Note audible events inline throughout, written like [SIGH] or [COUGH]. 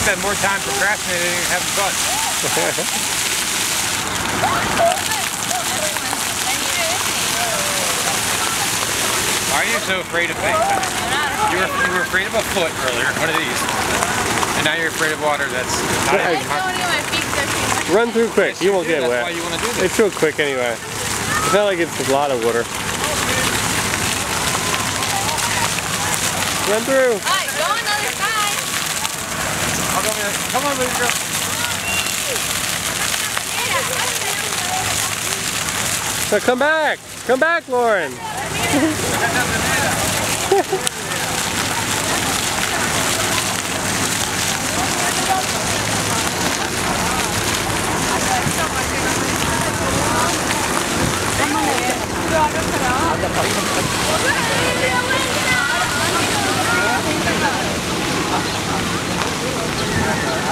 spend more time procrastinating and having fun. [LAUGHS] Why are you so afraid of things? You were, you were afraid of a foot earlier, one of these. And now you're afraid of water that's not I even hard. don't know, my feet are too much. Run through quick. You won't do, get that's wet. why you want to do this. It's real quick anyway. It's not like it's a lot of water. Run through. Alright, go on the other side. I'll go there. Come on, little girl. So come back. Come back, Lauren. [LAUGHS]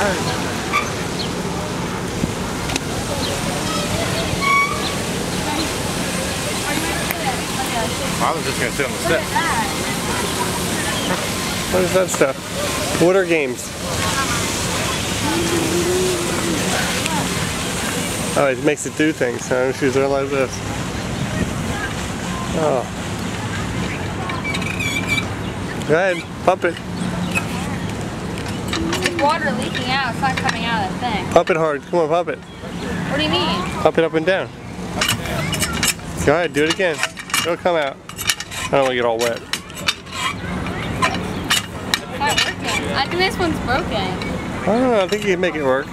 I was just going to sit on the step. [LAUGHS] What is that stuff? Water games. Oh, it makes it do things. Huh? She's doing like this. Oh. Go ahead, pump it. Water leaking out. It's not coming out of the thing. Pump it hard. Come on, pump it. What do you mean? Pump it up and down. Go ahead, do it again. It'll come out. I don't want to get all wet. It's not working. I think this one's broken. I don't know. I think you can make it work.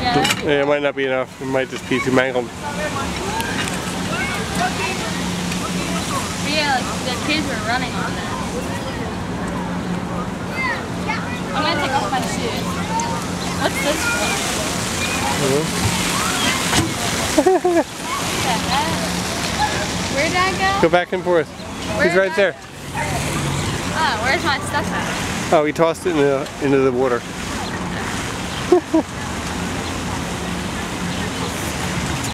Yeah. Yeah, it might not be enough. It might just be too mangled. Yeah, the kids were running on that. I'm gonna take off my shoes. What's this for? Where'd I Go go? back and forth. Where He's right I- there. Oh, where's my stuff at? Oh, he tossed it in the, into the water. [LAUGHS]